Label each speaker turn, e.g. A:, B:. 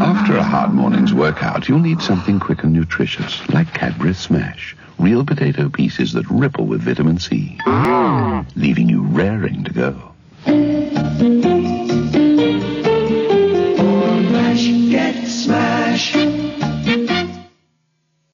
A: After a hard morning's workout, you'll need something quick and nutritious, like Cadbury Smash. Real potato pieces that ripple with vitamin C, leaving you raring to go.